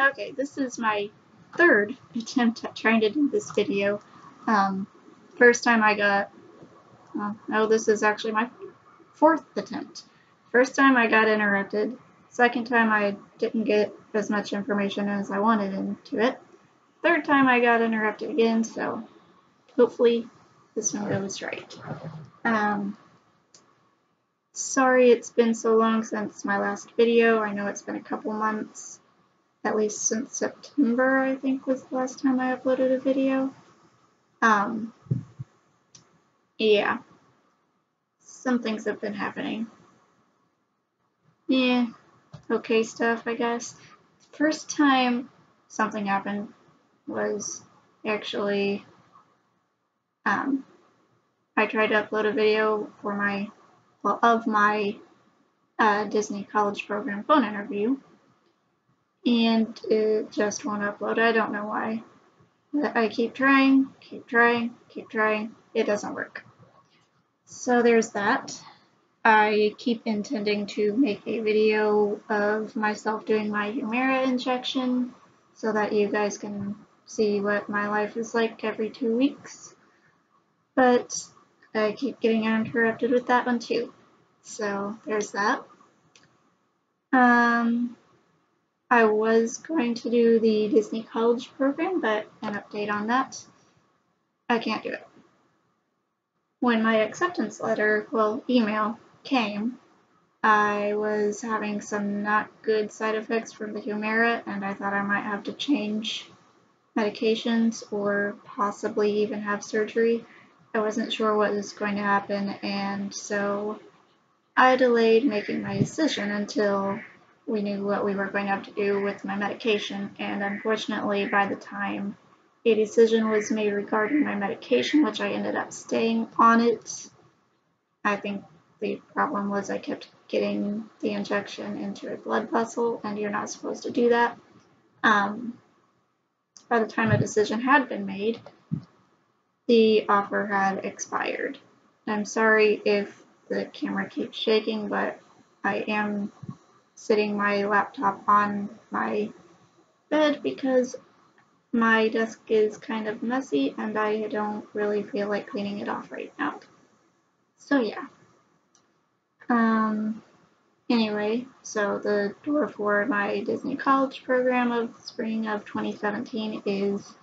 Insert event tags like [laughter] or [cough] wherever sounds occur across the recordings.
Okay, this is my third attempt at trying to do this video. Um, first time I got, well, no, this is actually my fourth attempt. First time I got interrupted. Second time I didn't get as much information as I wanted into it. Third time I got interrupted again, so hopefully this one goes right. Um, sorry it's been so long since my last video. I know it's been a couple months at least since September, I think was the last time I uploaded a video. Um, yeah, some things have been happening. Yeah, okay stuff, I guess. First time something happened was actually, um, I tried to upload a video for my, well, of my uh, Disney College Program phone interview and it just won't upload. I don't know why. I keep trying, keep trying, keep trying. It doesn't work. So there's that. I keep intending to make a video of myself doing my Humira injection so that you guys can see what my life is like every two weeks. But I keep getting interrupted with that one too. So there's that. Um, I was going to do the Disney College program, but an update on that, I can't do it. When my acceptance letter, well, email, came, I was having some not good side effects from the Humira, and I thought I might have to change medications or possibly even have surgery. I wasn't sure what was going to happen, and so I delayed making my decision until we knew what we were going to have to do with my medication, and unfortunately, by the time a decision was made regarding my medication, which I ended up staying on it, I think the problem was I kept getting the injection into a blood vessel, and you're not supposed to do that. Um, by the time a decision had been made, the offer had expired. I'm sorry if the camera keeps shaking, but I am sitting my laptop on my bed because my desk is kind of messy and I don't really feel like cleaning it off right now. So yeah. Um, anyway, so the door for my Disney College program of spring of 2017 is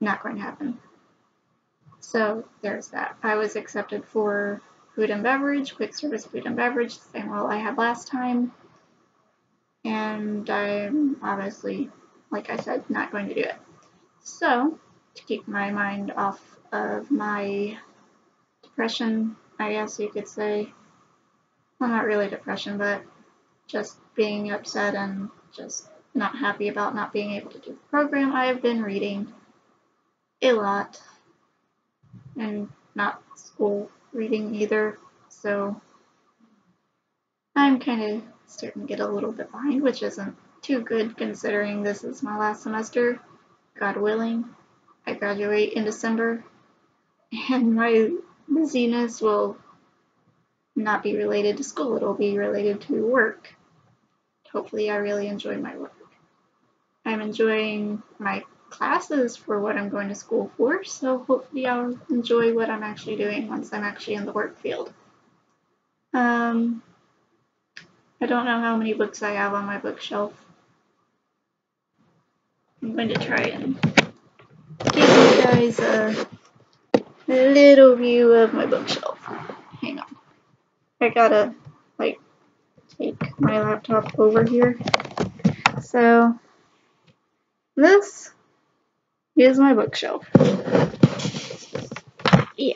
not going to happen. So there's that. I was accepted for food and beverage, quick service food and beverage, the same role I had last time and I'm obviously, like I said, not going to do it. So, to keep my mind off of my depression, I guess you could say, well, not really depression, but just being upset and just not happy about not being able to do the program, I have been reading a lot and not school reading either, so I'm kind of starting to get a little bit behind, which isn't too good considering this is my last semester. God willing, I graduate in December, [laughs] and my busyness will not be related to school, it'll be related to work. Hopefully, I really enjoy my work. I'm enjoying my classes for what I'm going to school for, so hopefully, I'll enjoy what I'm actually doing once I'm actually in the work field. Um, I don't know how many books I have on my bookshelf. I'm going to try and give you guys a little view of my bookshelf. Hang on. I gotta, like, take my laptop over here. So, this is my bookshelf. Yeah,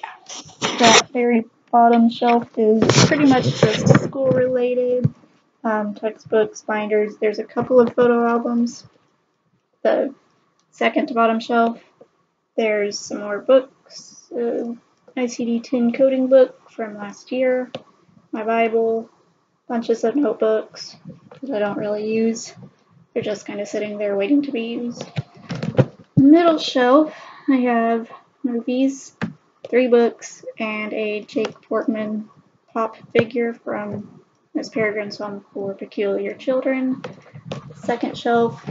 that very bottom shelf is pretty much just school related um, textbooks, binders. There's a couple of photo albums. The second to bottom shelf, there's some more books. Uh, ICD-10 coding book from last year, my Bible, bunches of notebooks that I don't really use. They're just kind of sitting there waiting to be used. Middle shelf, I have movies, three books, and a Jake Portman pop figure from Miss Peregrine's Home for Peculiar Children. Second shelf,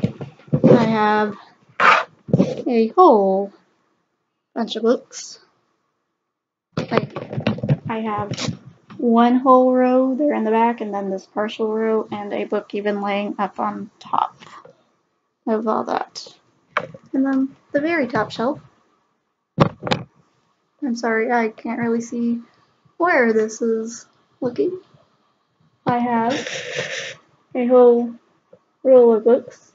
I have a whole bunch of books. Like, I have one whole row there in the back, and then this partial row, and a book even laying up on top of all that. And then the very top shelf. I'm sorry, I can't really see where this is looking. I have a whole roll of books,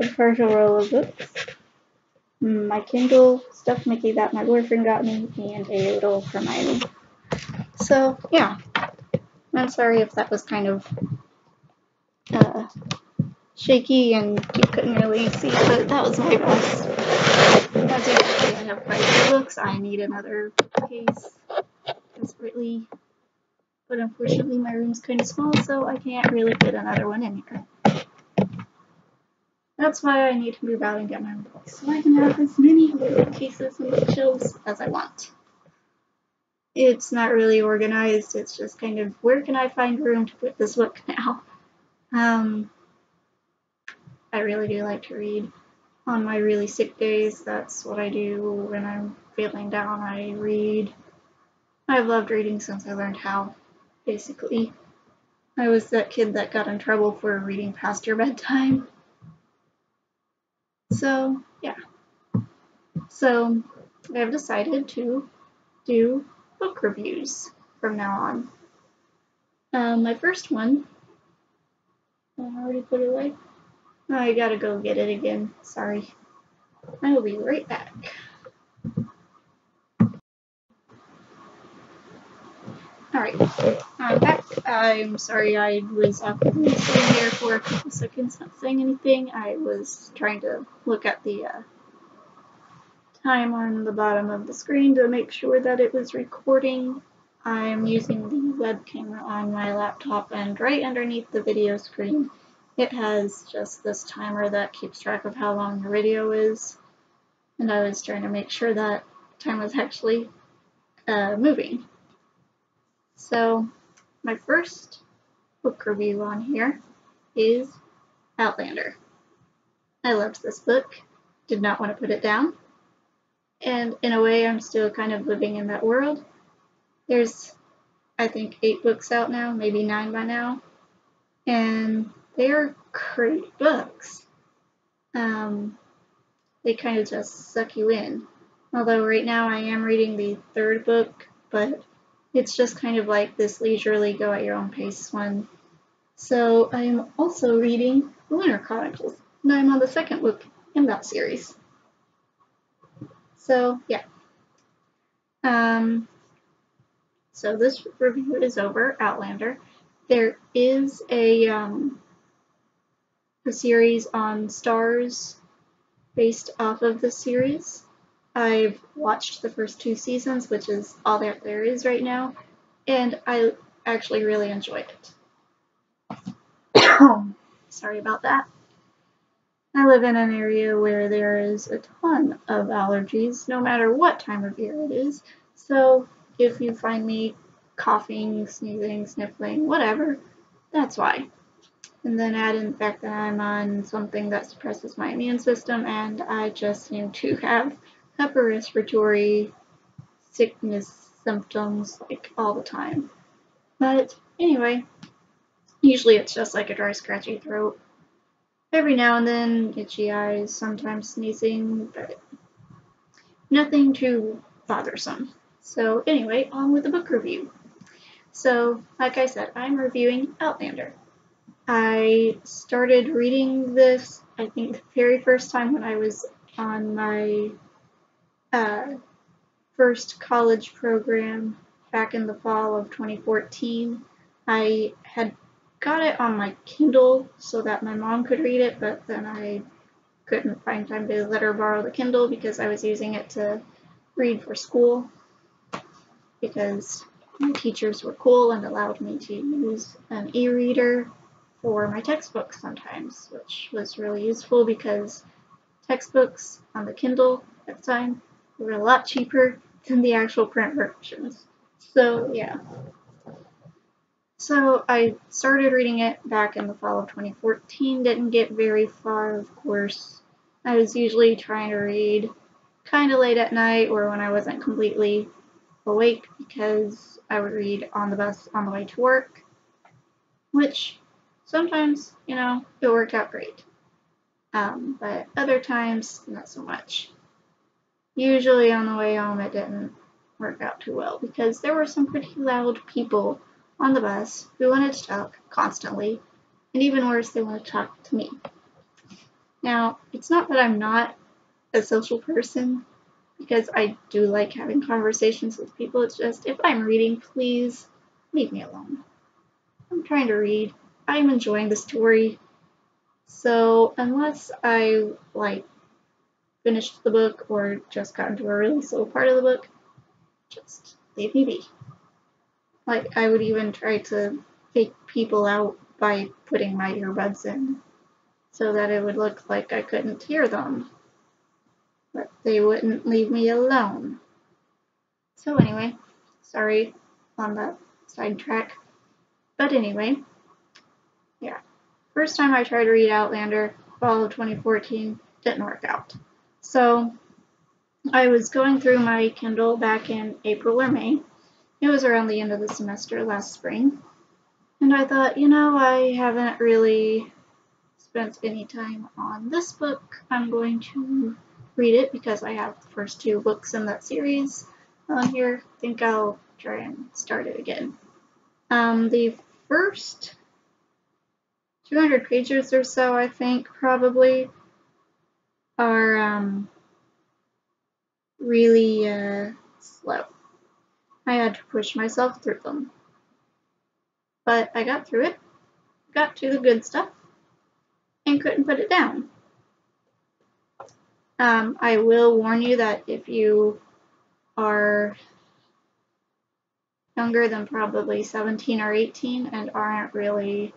a partial roll of books, my Kindle stuff Mickey that my boyfriend got me, and a little Hermione. So, yeah. I'm sorry if that was kind of uh, shaky and you couldn't really see, but that was my best. As you I have quite a few books. I need another case desperately. But unfortunately, my room's kind of small, so I can't really fit another one in here. That's why I need to move out and get my own place, so I can have as many bookcases and bookshelves as I want. It's not really organized, it's just kind of, where can I find room to put this book now? Um, I really do like to read. On my really sick days, that's what I do when I'm feeling down, I read. I've loved reading since I learned how, basically. I was that kid that got in trouble for reading past your bedtime. So, yeah. So, I've decided to do book reviews from now on. Um, my first one, I already put it away. I gotta go get it again. Sorry. I will be right back. Alright, I'm back. I'm sorry I was awkwardly sitting here for a couple seconds not saying anything. I was trying to look at the uh, time on the bottom of the screen to make sure that it was recording. I'm using the web camera on my laptop and right underneath the video screen it has just this timer that keeps track of how long the video is and I was trying to make sure that time was actually uh, moving. So my first book review on here is Outlander. I loved this book, did not want to put it down, and in a way I'm still kind of living in that world. There's, I think, eight books out now, maybe nine by now, and they're great books. Um, they kind of just suck you in. Although right now I am reading the third book, but it's just kind of like this leisurely go at your own pace one. So I am also reading Lunar Chronicles, and I'm on the second book in that series. So yeah. Um, so this review is over, Outlander. There is a, um, a series on Starz based off of the series. I've watched the first two seasons, which is all that there is right now, and I actually really enjoyed it. [coughs] Sorry about that. I live in an area where there is a ton of allergies, no matter what time of year it is, so if you find me coughing, sneezing, sniffling, whatever, that's why. And then add in the fact that I'm on something that suppresses my immune system, and I just seem to have upper respiratory sickness symptoms like all the time. But anyway, usually it's just like a dry, scratchy throat. Every now and then, itchy eyes, sometimes sneezing, but nothing too bothersome. So anyway, on with the book review. So, like I said, I'm reviewing Outlander. I started reading this, I think, the very first time when I was on my uh, first college program back in the fall of 2014. I had got it on my Kindle so that my mom could read it, but then I couldn't find time to let her borrow the Kindle because I was using it to read for school because my teachers were cool and allowed me to use an e-reader for my textbooks sometimes, which was really useful because textbooks on the Kindle at the time were a lot cheaper than the actual print versions. So yeah. So I started reading it back in the fall of 2014, didn't get very far, of course. I was usually trying to read kind of late at night or when I wasn't completely awake because I would read on the bus on the way to work, which sometimes, you know, it worked out great. Um, but other times, not so much. Usually on the way home, it didn't work out too well because there were some pretty loud people on the bus who wanted to talk constantly, and even worse, they wanted to talk to me. Now, it's not that I'm not a social person, because I do like having conversations with people. It's just, if I'm reading, please leave me alone. I'm trying to read. I'm enjoying the story. So, unless I, like, finished the book or just got into a really slow part of the book, just leave me be. Like, I would even try to fake people out by putting my earbuds in so that it would look like I couldn't hear them. But they wouldn't leave me alone. So, anyway, sorry on that sidetrack. But anyway, yeah. First time I tried to read Outlander, fall of 2014, didn't work out. So, I was going through my Kindle back in April or May, it was around the end of the semester last spring. And I thought, you know, I haven't really spent any time on this book. I'm going to read it because I have the first two books in that series on here. I think I'll try and start it again. Um, the first 200 pages or so, I think, probably, are um, really uh, slow. I had to push myself through them. But I got through it, got to the good stuff, and couldn't put it down. Um, I will warn you that if you are younger than probably 17 or 18 and aren't really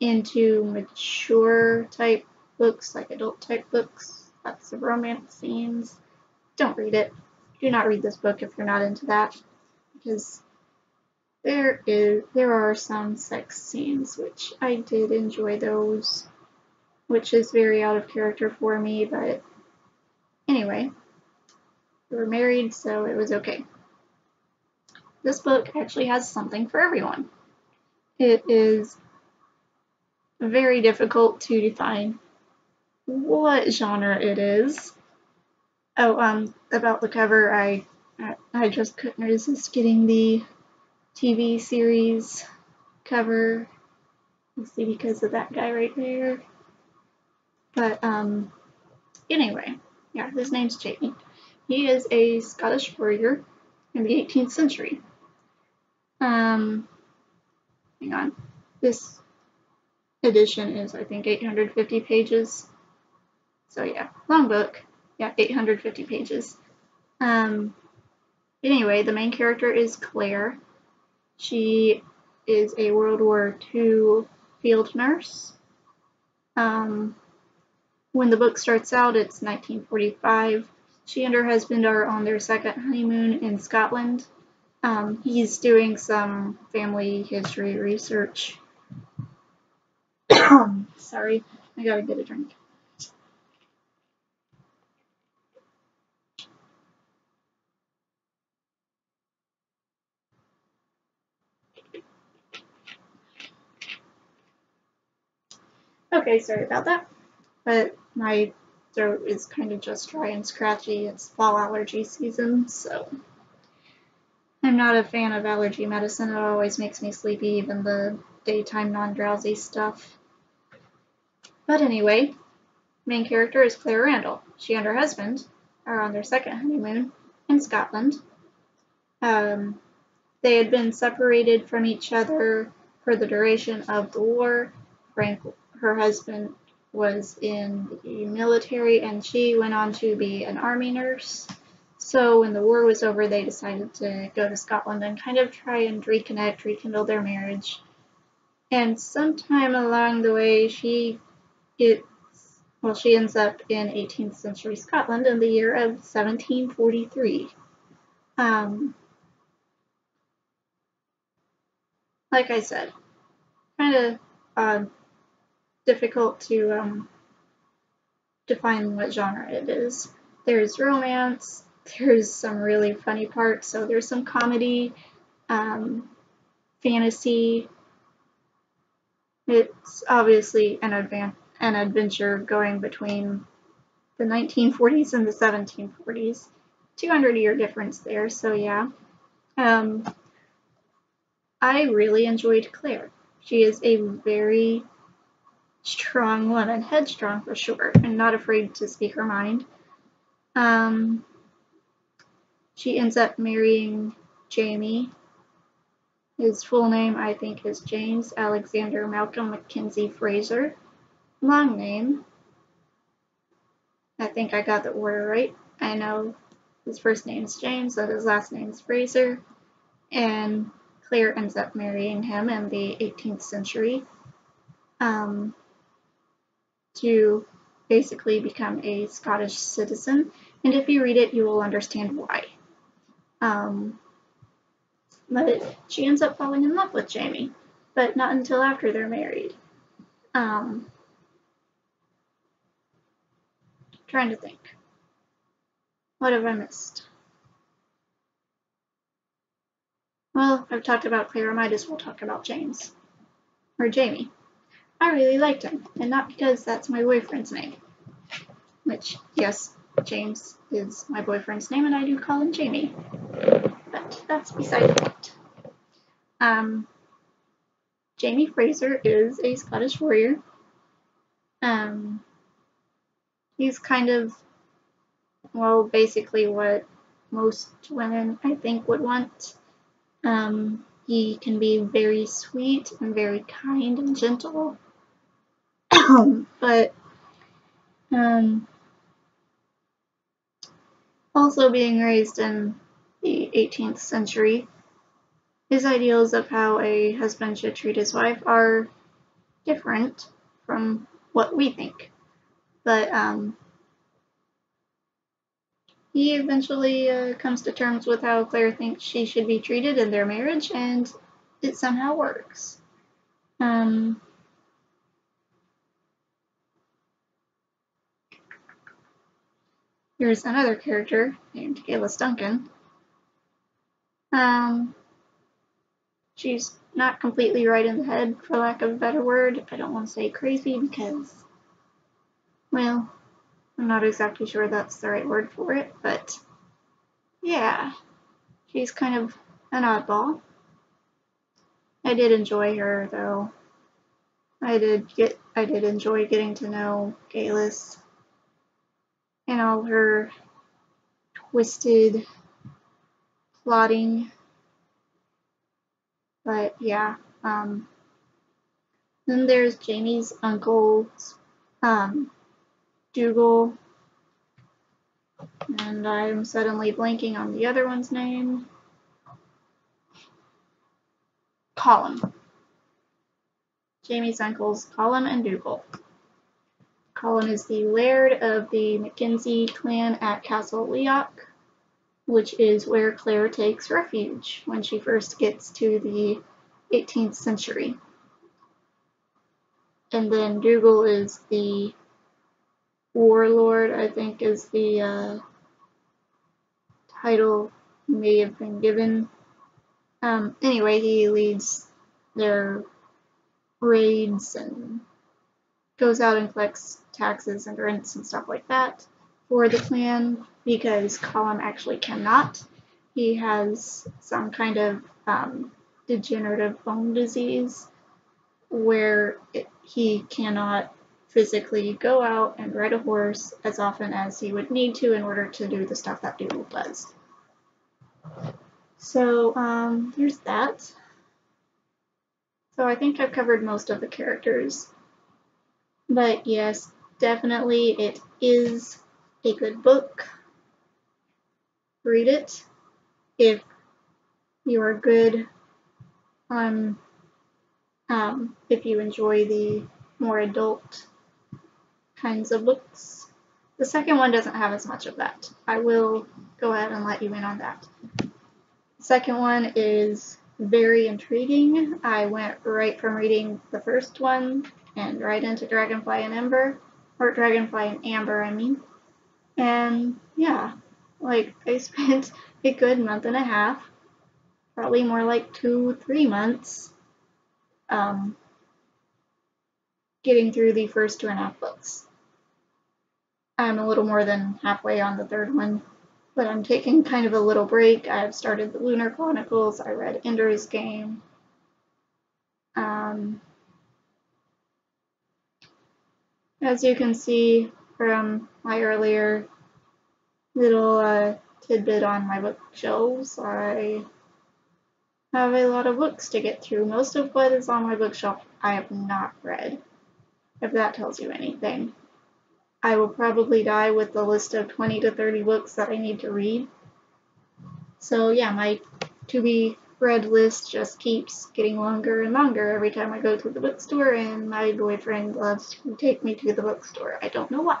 into mature type books, like adult type books, lots of romance scenes, don't read it. Do not read this book if you're not into that because there is there are some sex scenes which I did enjoy those which is very out of character for me but anyway we were married so it was okay. This book actually has something for everyone. It is very difficult to define what genre it is Oh, um, about the cover, I I just couldn't resist getting the TV series cover, mostly because of that guy right there. But um, anyway, yeah, his name's Jamie. He is a Scottish warrior in the 18th century. Um, hang on, this edition is I think 850 pages. So yeah, long book yeah, 850 pages. Um, anyway, the main character is Claire. She is a World War II field nurse. Um, when the book starts out, it's 1945. She and her husband are on their second honeymoon in Scotland. Um, he's doing some family history research. [coughs] Sorry, I gotta get a drink. Okay, sorry about that. But my throat is kind of just dry and scratchy. It's fall allergy season, so I'm not a fan of allergy medicine. It always makes me sleepy, even the daytime non-drowsy stuff. But anyway, main character is Claire Randall. She and her husband are on their second honeymoon in Scotland. Um, they had been separated from each other for the duration of the war. Frank her husband was in the military and she went on to be an army nurse. So when the war was over, they decided to go to Scotland and kind of try and reconnect, rekindle their marriage. And sometime along the way, she gets, well, she ends up in 18th century Scotland in the year of 1743. Um, like I said, kind of uh, difficult to um, define what genre it is. There's romance, [laughs] there's some really funny parts, so there's some comedy, um, fantasy. It's obviously an, advan- an adventure going between the 1940s and the 1740s. 200 year difference there, so yeah. Um, I really enjoyed Claire. She is a very strong woman, headstrong for sure, and not afraid to speak her mind. Um, she ends up marrying Jamie. His full name, I think, is James Alexander Malcolm Mackenzie Fraser. Long name. I think I got the order right. I know his first name is James, so his last name is Fraser. And Claire ends up marrying him in the 18th century um, to basically become a Scottish citizen. And if you read it, you will understand why. Um, but she ends up falling in love with Jamie, but not until after they're married. Um, trying to think. What have I missed? Well, I've talked about Claire, I might as well talk about James. Or Jamie. I really liked him, and not because that's my boyfriend's name. Which, yes, James is my boyfriend's name, and I do call him Jamie. But that's beside the point. Um, Jamie Fraser is a Scottish warrior. Um, he's kind of well, basically what most women, I think, would want. Um, he can be very sweet and very kind and gentle. [coughs] but um, also being raised in the 18th century, his ideals of how a husband should treat his wife are different from what we think. But um, he eventually uh, comes to terms with how Claire thinks she should be treated in their marriage, and it somehow works. Um, here's another character named Geillis Duncan. Um, she's not completely right in the head, for lack of a better word. I don't want to say crazy because, well, I'm not exactly sure that's the right word for it, but yeah, she's kind of an oddball. I did enjoy her though. I did get I did enjoy getting to know Geillis and all her twisted plotting. But yeah, um, then there's Jamie's uncle's um, Dougal. And I'm suddenly blanking on the other one's name. Colum. Jamie's uncles Colum and Dougal. Colum is the laird of the Mackenzie clan at Castle Leoch, which is where Claire takes refuge when she first gets to the 18th century. And then Dougal is the Warlord, I think, is the uh, title he may have been given. Um, anyway, he leads their raids and goes out and collects taxes and rents and stuff like that for the clan because Colum actually cannot. He has some kind of um, degenerative bone disease where it, he cannot physically go out and ride a horse as often as he would need to in order to do the stuff that Dougal does. So um, there's that. So I think I've covered most of the characters. But yes, definitely it is a good book. Read it if you are good on um, if you enjoy the more adult kinds of books. The second one doesn't have as much of that. I will go ahead and let you in on that. The second one is very intriguing. I went right from reading the first one and right into Dragonfly and Ember, or Dragonfly in Amber, I mean. And yeah, like I [laughs] spent a good month and a half, probably more like two, three months, um, getting through the first two and a half books. I'm a little more than halfway on the third one, but I'm taking kind of a little break. I've started the Lunar Chronicles, I read Ender's Game. Um, as you can see from my earlier little uh, tidbit on my bookshelves, I have a lot of books to get through. Most of what is on my bookshelf I have not read, if that tells you anything. I will probably die with a list of 20 to 30 books that I need to read. So yeah, my to be read list just keeps getting longer and longer every time I go to the bookstore, and my boyfriend loves to take me to the bookstore. I don't know why.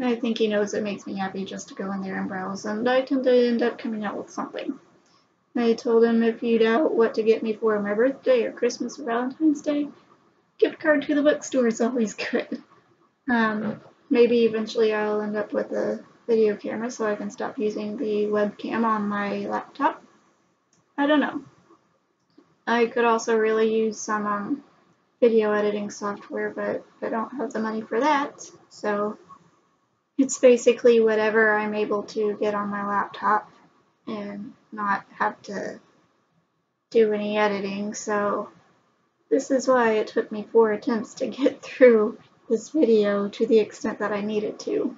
I think he knows it makes me happy just to go in there and browse, and I tend to end up coming out with something. I told him if you doubt what to get me for my birthday or Christmas or Valentine's Day, gift card to the bookstore is always good. Um, maybe eventually I'll end up with a video camera so I can stop using the webcam on my laptop. I don't know. I could also really use some um, video editing software, but I don't have the money for that. So it's basically whatever I'm able to get on my laptop and not have to do any editing. So this is why it took me four attempts to get [laughs] through this video to the extent that I needed to.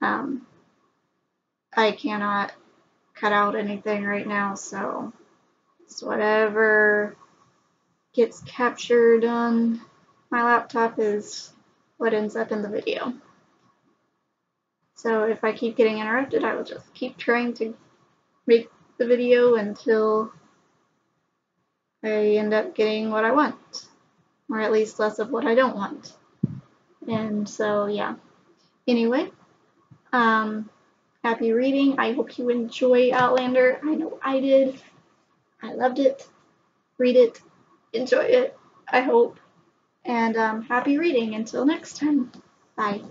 Um, I cannot cut out anything right now, so it's whatever gets captured on my laptop is what ends up in the video. So if I keep getting interrupted, I will just keep trying to make the video until I end up getting what I want, or at least less of what I don't want. And so, yeah. Anyway, um, happy reading. I hope you enjoy Outlander. I know I did. I loved it. Read it. Enjoy it. I hope. And um, happy reading. Until next time. Bye.